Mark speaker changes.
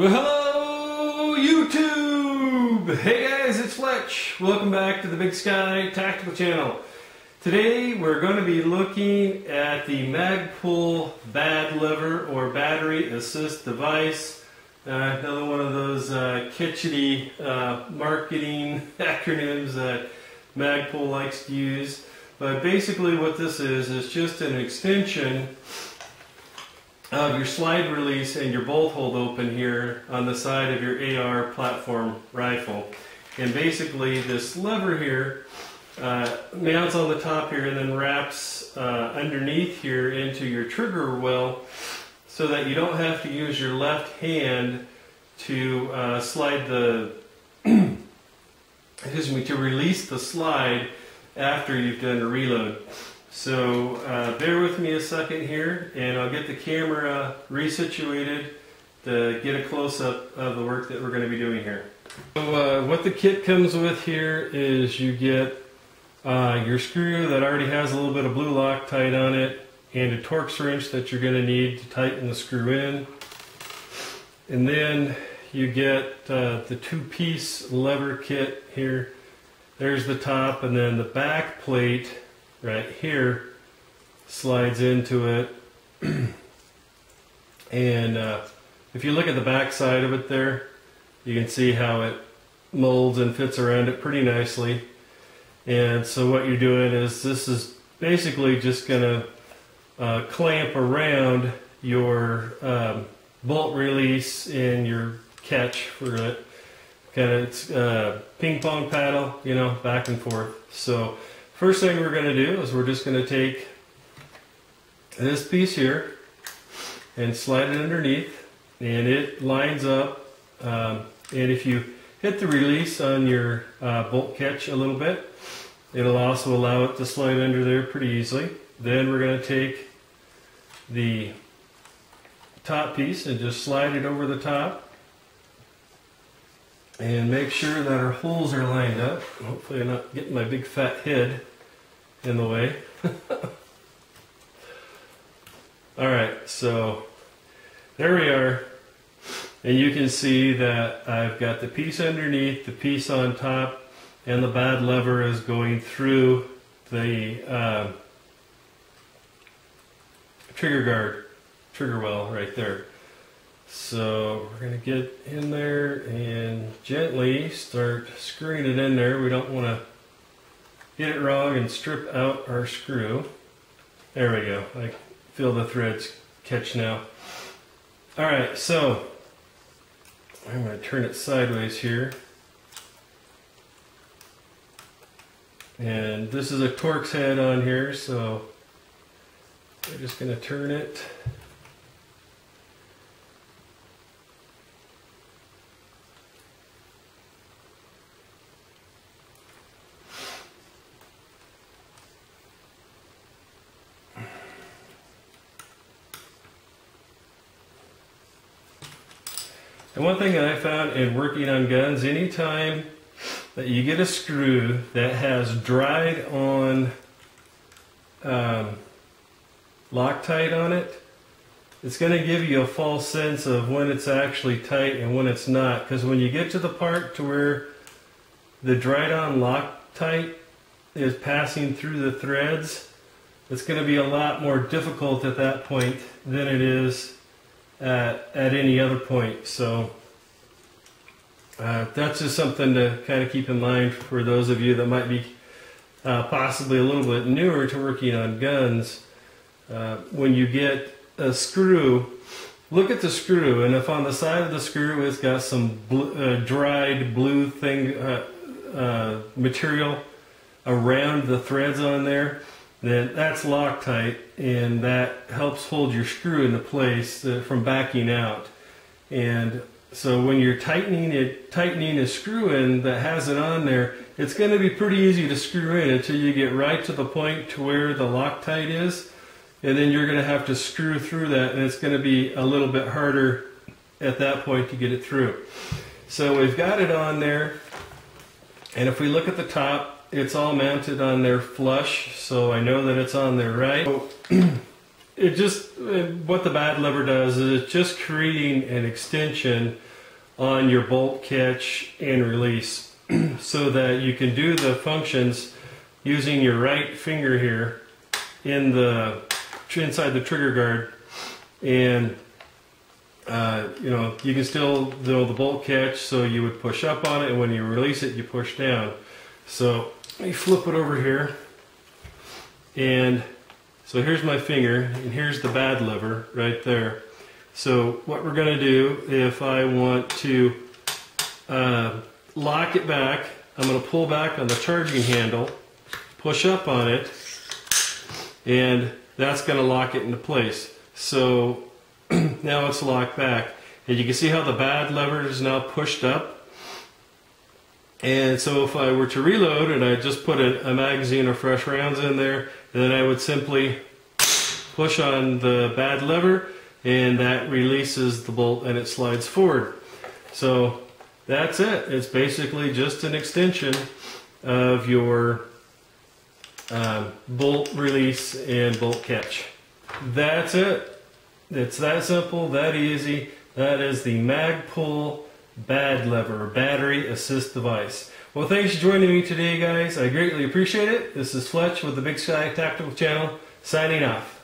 Speaker 1: Well, hello, YouTube! Hey guys, it's Fletch. Welcome back to the Big Sky Tactical Channel. Today we're going to be looking at the Magpul Bad Lever or Battery Assist Device. Uh, another one of those uh, kitschy uh, marketing acronyms that Magpul likes to use. But basically what this is, is just an extension of your slide release and your bolt hold open here on the side of your AR platform rifle. And basically this lever here uh, mounts on the top here and then wraps uh, underneath here into your trigger well so that you don't have to use your left hand to uh, slide the, excuse me, to release the slide after you've done a reload. So uh, bear with me a second here and I'll get the camera resituated to get a close-up of the work that we're going to be doing here. So uh, what the kit comes with here is you get uh, your screw that already has a little bit of blue Loctite on it and a Torx wrench that you're going to need to tighten the screw in. And then you get uh, the two-piece lever kit here. There's the top and then the back plate right here slides into it. and uh, if you look at the back side of it there, you can see how it molds and fits around it pretty nicely. And so what you're doing is this is basically just going to uh, clamp around your um, bolt release and your catch for it. Kind of it's uh, ping pong paddle, you know, back and forth. So First thing we're going to do is we're just going to take this piece here and slide it underneath and it lines up um, and if you hit the release on your uh, bolt catch a little bit it'll also allow it to slide under there pretty easily. Then we're going to take the top piece and just slide it over the top and make sure that our holes are lined up. Hopefully I'm not getting my big fat head in the way. All right, so there we are. And you can see that I've got the piece underneath, the piece on top, and the bad lever is going through the uh, trigger guard, trigger well right there. So we're going to get in there and gently start screwing it in there. We don't want to get it wrong and strip out our screw. There we go. I feel the threads catch now. All right, so I'm going to turn it sideways here. And this is a Torx head on here, so we're just going to turn it And one thing that I found in working on guns, anytime that you get a screw that has dried on um, Loctite on it, it's going to give you a false sense of when it's actually tight and when it's not. Because when you get to the part to where the dried on Loctite is passing through the threads, it's going to be a lot more difficult at that point than it is at, at any other point. So uh, that's just something to kind of keep in mind for those of you that might be uh, possibly a little bit newer to working on guns. Uh, when you get a screw, look at the screw, and if on the side of the screw it's got some uh, dried blue thing uh, uh, material around the threads on there, then that's Loctite and that helps hold your screw into place uh, from backing out. And so when you're tightening it, tightening a screw in that has it on there, it's going to be pretty easy to screw in until you get right to the point to where the Loctite is. And then you're going to have to screw through that and it's going to be a little bit harder at that point to get it through. So we've got it on there. And if we look at the top, it's all mounted on there flush, so I know that it's on there right. It just, what the bad lever does is it's just creating an extension on your bolt catch and release so that you can do the functions using your right finger here in the inside the trigger guard and uh, you know you can still do the bolt catch so you would push up on it and when you release it you push down so let me flip it over here and so here's my finger and here's the bad lever right there so what we're going to do if I want to uh, lock it back I'm going to pull back on the charging handle push up on it and that's going to lock it into place. So now it's locked back. And you can see how the bad lever is now pushed up. And so if I were to reload and I just put a, a magazine of fresh rounds in there, then I would simply push on the bad lever and that releases the bolt and it slides forward. So that's it. It's basically just an extension of your um, bolt release and bolt catch. That's it. It's that simple, that easy. That is the Magpul bad lever, battery assist device. Well, thanks for joining me today, guys. I greatly appreciate it. This is Fletch with the Big Sky Tactical Channel, signing off.